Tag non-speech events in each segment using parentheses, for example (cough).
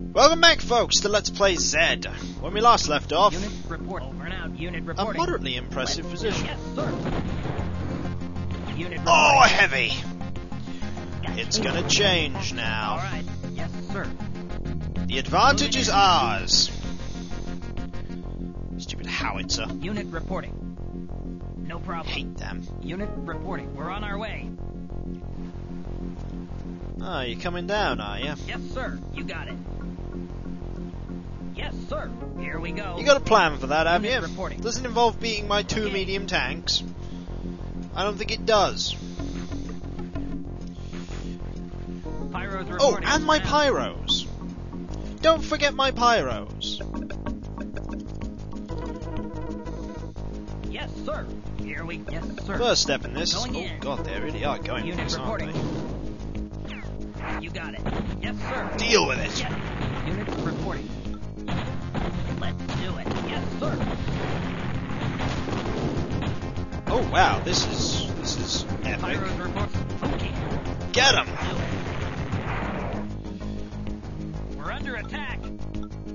Welcome back, folks, to Let's Play Zed. When we last left off, Unit report. Over and out. Unit a moderately impressive position. Yes, sir. Unit Oh, reporting. heavy! It's gonna change now. right. Yes, sir. The advantage is ours. Stupid howitzer. Unit reporting. No problem. Hate them. Unit reporting. We're on our way. Ah, you're coming down, are you? Yes, sir. You got it. Yes, sir. Here we go. You got a plan for that, have you? reporting. Does it involve beating my two Okay. medium tanks? I don't think it does. Pyro's Oh, and my pyros. Don't forget my pyros. Yes, sir. Here we. Yes, sir. First step in this. Going Oh in. god, they really are going for Unit aren't reporting. You got it. Yes, sir. Deal with it. Yes. Unit reporting. Wow, this is this is epic. Pyro's report. Okay. Get him! We're under attack.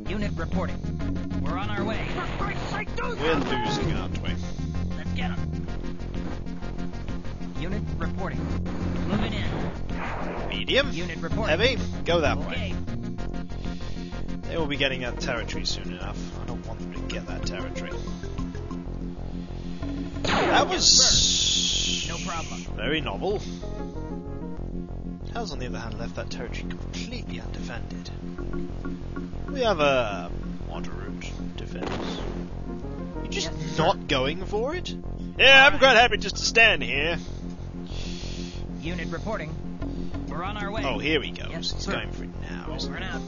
Unit reporting. We're on our way. For Christ's sake, do We're losing, aren't we? Let's get him. Unit reporting. Moving in. Medium, Unit reporting. heavy, go that way. They will be getting that territory soon enough. I don't want them to get that territory. That was No problem. very novel. Towers, on the other hand, left that territory completely undefended. We have a moderate defense. You just Yes, not going for it? Yeah, I'm quite happy just to stand here. Unit reporting. We're on our way. Oh, here he goes. Yes, He's sir. going for it now. isn't Over he? and out.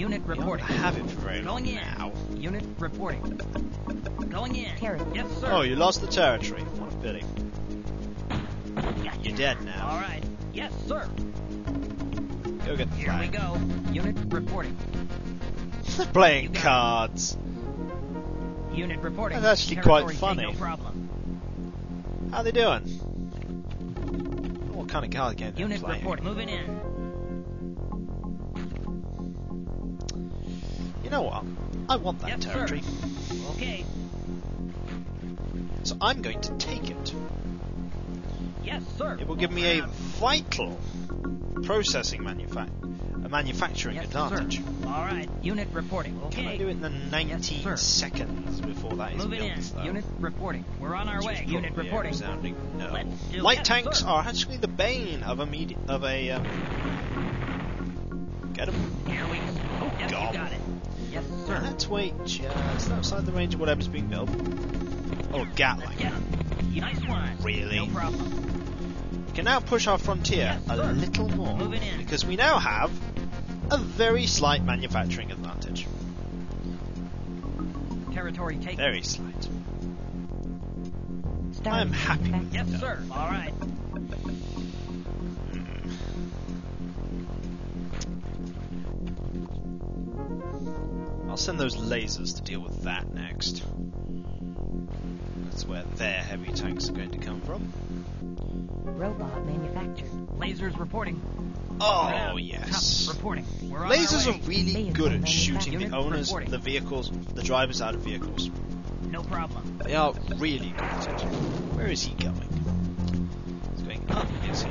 Unit You don't reporting. have it for very long Going in. now. Unit reporting. Going in. Yes, sir. Oh, you lost the territory. What a pity. Gotcha. You're dead now. All right. Yes, sir. Go get the Here we go. Unit reporting. Playing You got cards. Unit reporting. That's actually Territory quite funny. No problem. How are they doing? What kind of card game they Unit playing? reporting. Moving in. You know what? I want that Yes, sir. territory, Okay. so I'm going to take it. Yes, sir. It will give me a vital processing manufa- a manufacturing yes, advantage. Sir. All right. Unit reporting. Okay. Can I do it in the 19 sir. seconds before that is Moving built? in. though? Unit reporting. We're on our way. Unit reporting. resounding no. Light yes, tanks sir. are actually the bane of a medi- of a. Um, get 'em. Here we go. Yes, God. you got it. Yes, And sir. let's wait just outside the range of whatever's being built. Oh, Gatling. Get. Nice one. Really? No problem. We can now push our frontier Yes, a little more because we now have a very slight manufacturing advantage. Territory taken. Very slight. Starting I'm happy. Yes, sir. All right. I'll send those lasers to deal with that next. That's where their heavy tanks are going to come from. Robot manufactured. Lasers reporting. Oh Now, yes. Tough reporting. We're Lasers are really Vehicle good at shooting the owners, reporting. the vehicles, the drivers out of vehicles. No problem. They are really good at it. Where is he going? He's going up, is he?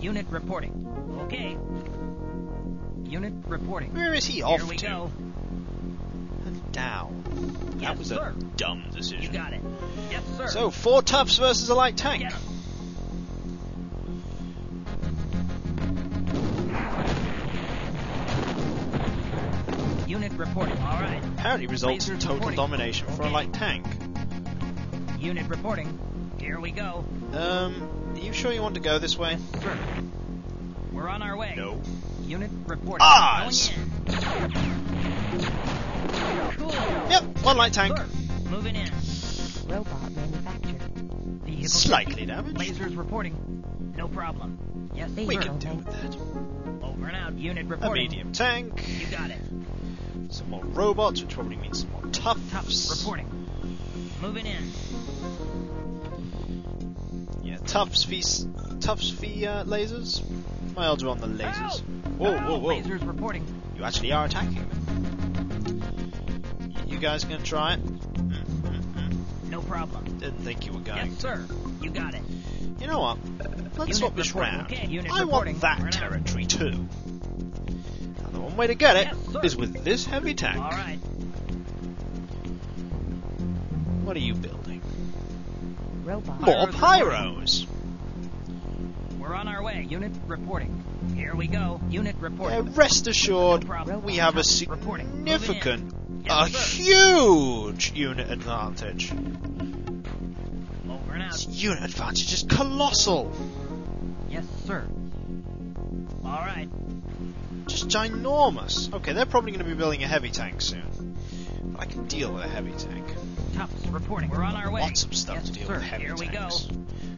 Unit reporting. Okay. Unit reporting. Where is he off Here we to? go. Down. That was sir. a dumb You decision. got it. Yes, sir. So four toughs versus a light tank. 'em. Unit reporting. All right. Apparently results in total reporting. domination for a light tank. Unit reporting. Here we go. Um, are you sure you want to go this way? Sir. We're on our way. No. Unit reporting. Oz! Yep, one light tank. Moving in. Robot manufactured. Vehicle Slightly damaged. Lasers reporting. No problem. Yes, We can deal with that. Over and out. Unit reporting. A medium tank. You got it. Some more robots, which probably means some more Tough toughs. reporting. Moving in. Yeah, toughs v toughs v uh, lasers. My odds are on the lasers. Help! Whoa, whoa, whoa. Lasers reporting. You actually are attacking them. Guys gonna try it? No problem. Didn't think you were going Yes, sir. You got it. You know what? Let's swap this round. Okay, I reporting. want that territory too. And the one way to get it Yes, is with this heavy tank. All right. What are you building? Robot. More Pyros. We're on our way. Unit reporting. Here we go. Unit Yeah, reporting. rest assured, No we have a significant, a huge unit advantage. This unit advantage is colossal. Yes, sir. All right. Just ginormous. Okay, they're probably going to be building a heavy tank soon. But I can deal with a heavy tank. Toughs reporting. We're on our way. Lots of stuff yes, to deal sir. with heavy Here we go. tanks.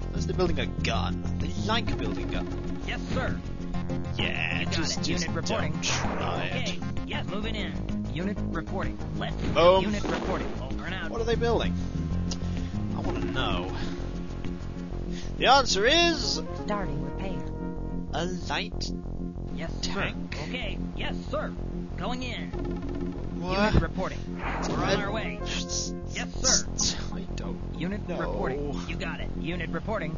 Unless they're building a gun. They like building guns. Yes, sir. Yeah, You got just, it. just Unit reporting. try Okay. it. Yes, moving in. Unit reporting. Let's Boom. Oh. Unit reporting. Over and out. What are they building? I want to know. The answer is Starting repair. a light. Yes, Tank. sir. Okay. Yes, sir. Going in. Unit reporting. We're on our way. Yes, sir. (laughs) I don't. Unit No. reporting. You got it. Unit reporting.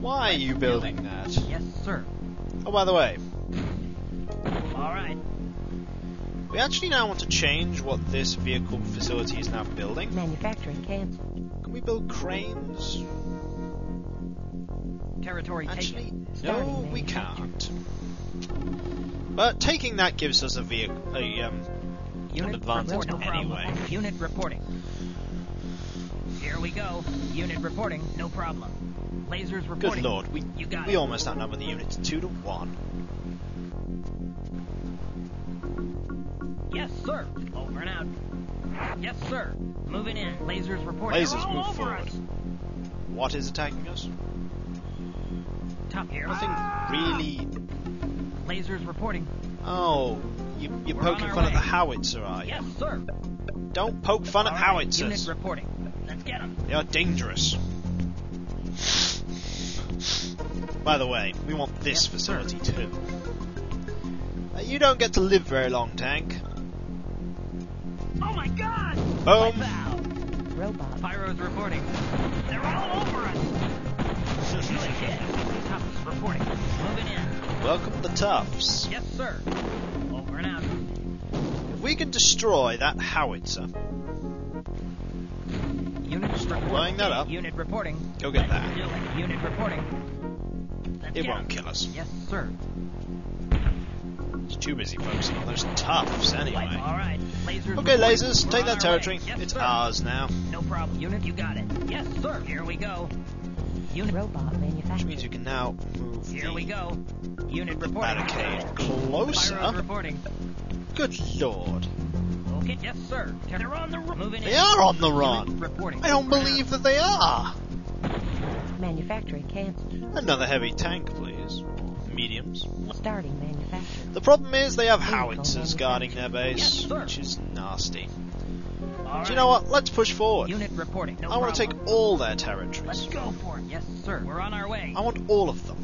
Why are you building that? Yes, sir. Oh, by the way, All right. We actually now want to change what this vehicle facility is now building. Manufacturing cancelled. Can we build cranes? Territory Actually, taken. no, we can't. But taking that gives us a vehicle, a um, Unit advantage report. No problem. anyway. Unit reporting. Here we go. Unit reporting. No problem. Lasers reporting. good lord, we You got we it. almost outnumber the units two to one. Yes, sir. Over and out. Yes, sir. Moving in. Lasers reporting. Lasers They're all move forward. us. What is attacking us? Top here. Nothing really. Lasers reporting. Oh, you, you're We're poking fun at the howitzer, are you? Yes, sir. Don't poke fun at All right. howitzers. Unit reporting. Let's get them. They are dangerous. By the way, we want this Yes, facility too. Uh, you don't get to live very long, tank. Oh my God! Boom. Robot. Pyros reporting. They're all over us. Really hit. Toughs reporting. Moving in. Welcome the toughs. Yes, sir. Over and out. If we can destroy that howitzer, Unit reporting. blowing that up. Unit reporting. Go get that. Unit reporting. Let's it won't kill us. Yes, sir. It's too busy focusing on those toughs anyway. All right. Lasers. Okay, lasers, take that territory. Yes, it's sir. ours now. No problem. Unit, you got it. Yes, sir. Here we go. Unit. Robot manufacturing. Which manufactured. means you can now move Here the we go. Unit reporting. barricade Pyros closer. reporting. Good lord. Okay, yes, sir. They're on the run. Moving They in. are on the Unit run. Reporting. I don't believe that they are. Manufacturing cancelled. Another heavy tank, please. Mediums. Starting manufacture. The problem is they have howitzers guarding their base, Yes, which is nasty. All Do you know what? Let's push forward. Unit reporting. No I want to take all their Let's go for it. Yes, sir. We're on our way. I want all of them.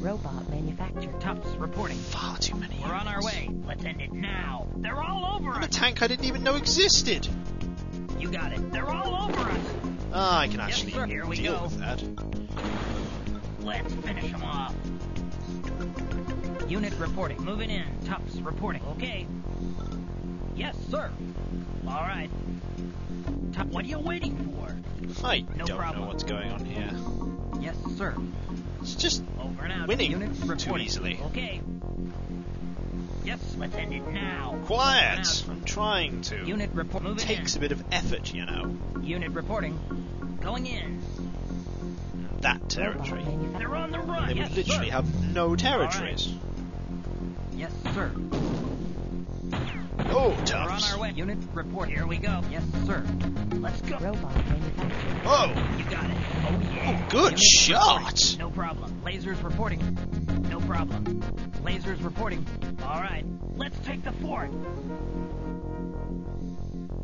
Robot manufacture. Toughs reporting. Far too many. We're on our units. way. Let's end it now. They're all over And a us. tank I didn't even know existed. You got it. They're all over us. Ah, I can actually sir. Here we deal go. with that. Let's finish them off. Unit reporting. Moving in. Toughs reporting. Okay. Yes, sir. All right. Tup, what are you waiting for? I No don't problem. know what's going on here. Yes, sir. It's just Over and out. Winning Unit too easily. Okay. Yes, let's end it now. Quiet. I'm trying to. Unit report. Moving takes a bit of effort, you know. Unit reporting. Going in. That territory. They're on the run. They yes, would literally sir. have no territories. Yes, sir. Oh, We're on our way. Unit report. Here we go. Yes, sir. Let's go. Robot manufacture. Oh, You got it. Oh yeah. Oh, good Unit shot. reporting. No problem. Lasers reporting. No problem. Lasers reporting. All right. Let's take the fort.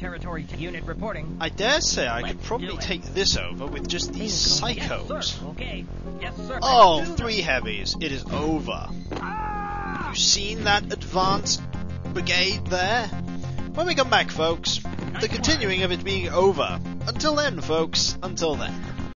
Territory to unit reporting. I dare say I could Let's probably take this over with just these psychos. Yes. Okay. Yes, sir. Oh, three heavies. It is over. Ah! You seen that advanced brigade there? When we come back, folks, the continuing of it being over. Until then, folks, until then.